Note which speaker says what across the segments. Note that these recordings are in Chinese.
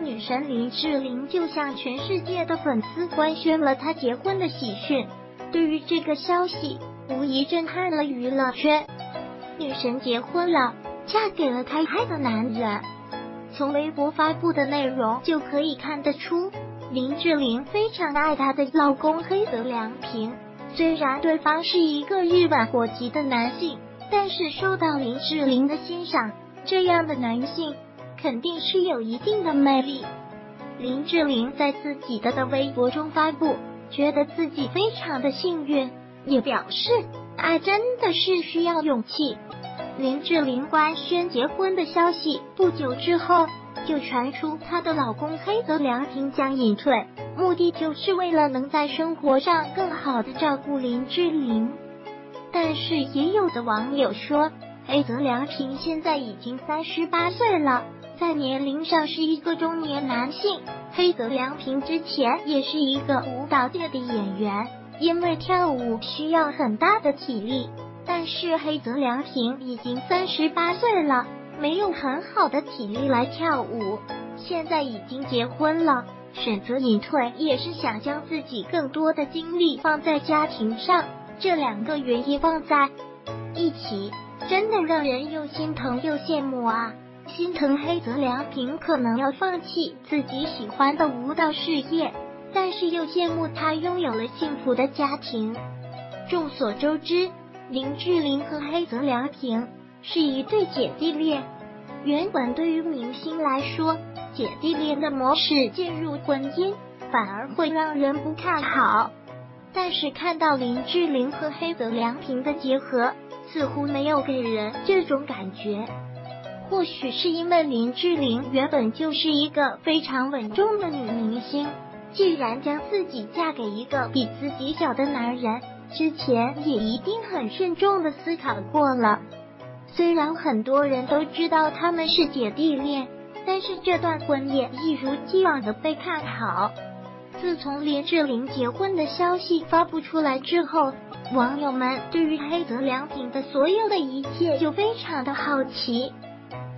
Speaker 1: 女神林志玲就向全世界的粉丝官宣了她结婚的喜讯。对于这个消息，无疑震撼了娱乐圈。女神结婚了，嫁给了她爱的男人。从微博发布的内容就可以看得出，林志玲非常爱她的老公黑泽良平。虽然对方是一个日本国籍的男性，但是受到林志玲的欣赏，这样的男性肯定是有一定的魅力。林志玲在自己的的微博中发布，觉得自己非常的幸运，也表示爱真的是需要勇气。林志玲官宣结婚的消息不久之后，就传出她的老公黑泽良平将隐退，目的就是为了能在生活上更好的照顾林志玲。但是也有的网友说，黑泽良平现在已经三十八岁了，在年龄上是一个中年男性。黑泽良平之前也是一个舞蹈界的演员，因为跳舞需要很大的体力。但是黑泽良平已经三十八岁了，没有很好的体力来跳舞。现在已经结婚了，选择隐退也是想将自己更多的精力放在家庭上。这两个原因放在一起，真的让人又心疼又羡慕啊！心疼黑泽良平可能要放弃自己喜欢的舞蹈事业，但是又羡慕他拥有了幸福的家庭。众所周知。林志玲和黑泽良平是一对姐弟恋。原本对于明星来说，姐弟恋的模式进入婚姻反而会让人不看好。但是看到林志玲和黑泽良平的结合，似乎没有给人这种感觉。或许是因为林志玲原本就是一个非常稳重的女明星，既然将自己嫁给一个比自己小的男人。之前也一定很慎重的思考过了。虽然很多人都知道他们是姐弟恋，但是这段婚恋一如既往的被看好。自从林志玲结婚的消息发布出来之后，网友们对于黑泽良平的所有的一切就非常的好奇。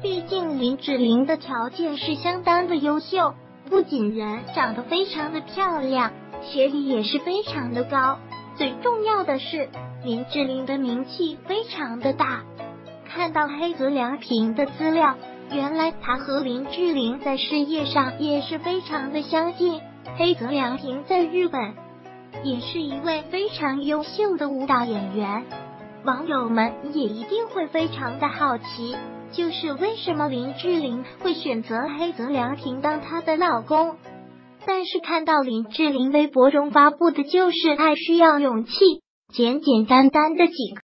Speaker 1: 毕竟林志玲的条件是相当的优秀，不仅人长得非常的漂亮，学历也是非常的高。最重要的是，林志玲的名气非常的大。看到黑泽良平的资料，原来他和林志玲在事业上也是非常的相近。黑泽良平在日本也是一位非常优秀的舞蹈演员。网友们也一定会非常的好奇，就是为什么林志玲会选择黑泽良平当她的老公？但是看到林志玲微博中发布的就是爱需要勇气，简简单单的几个。